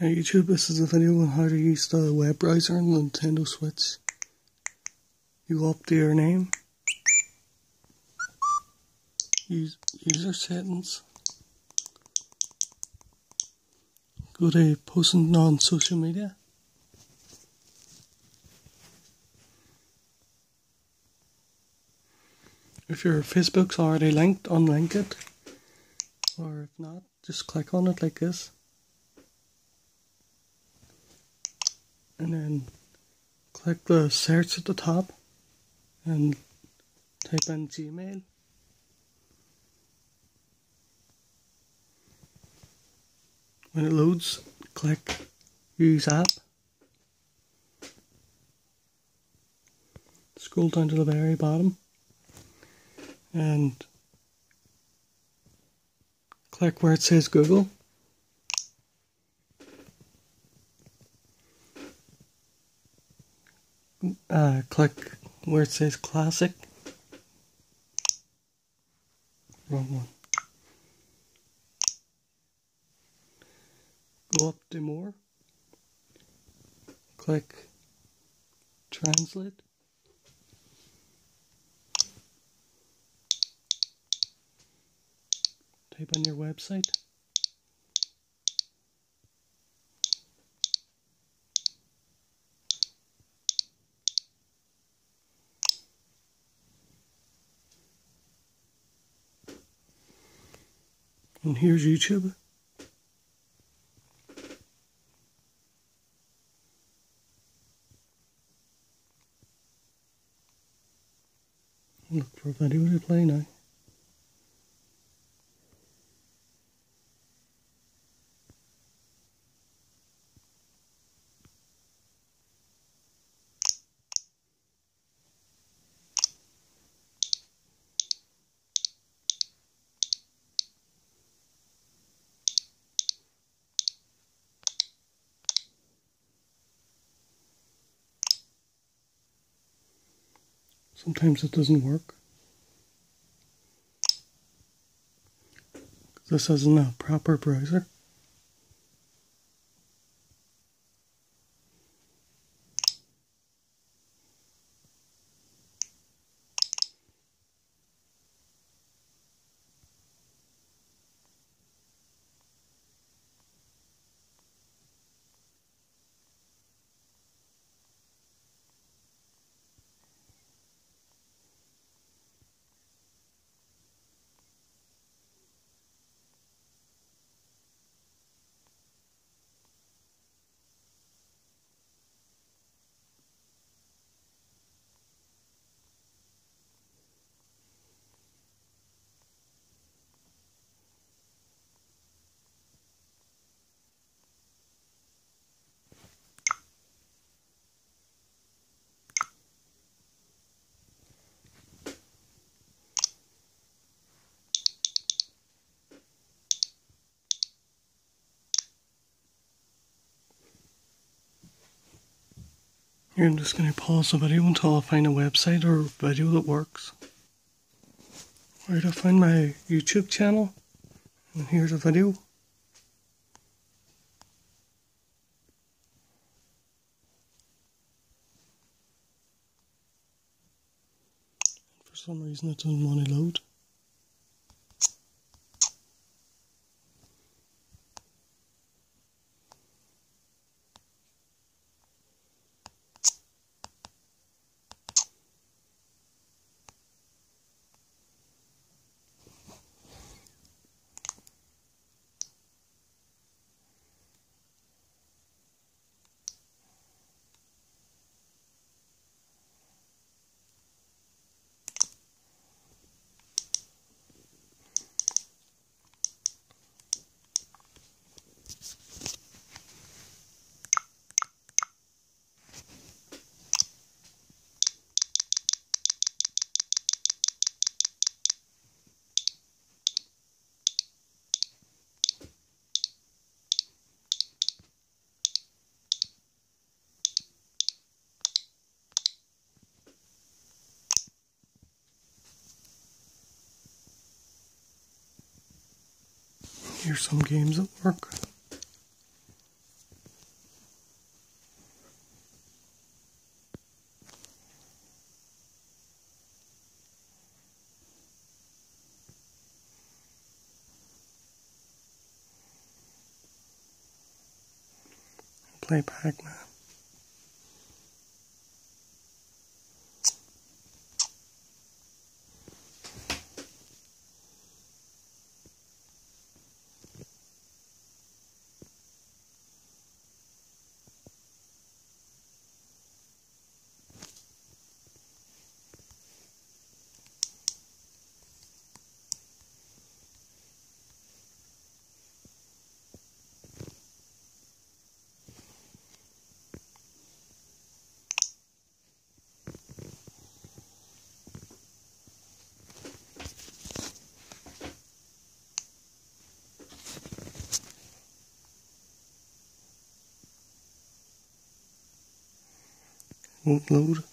Hey YouTube, this is a video on how to use the web browser on the Nintendo Switch. You to your name, use user settings, go to posting on social media, if your Facebook's already linked, unlink it, or if not, just click on it like this. And then click the search at the top and type in Gmail. When it loads, click Use App. Scroll down to the very bottom and click where it says Google. Uh, click where it says classic. Wrong one. Go up to more. Click translate. Type on your website. And here's YouTube. Look for a video to play now. Sometimes it doesn't work. This isn't a proper browser. Here I'm just going to pause the video until I find a website or video that works. Where to find my YouTube channel. And here's a video. For some reason it doesn't want to load. Here's some games at work. Play Pac-Man. Won't load.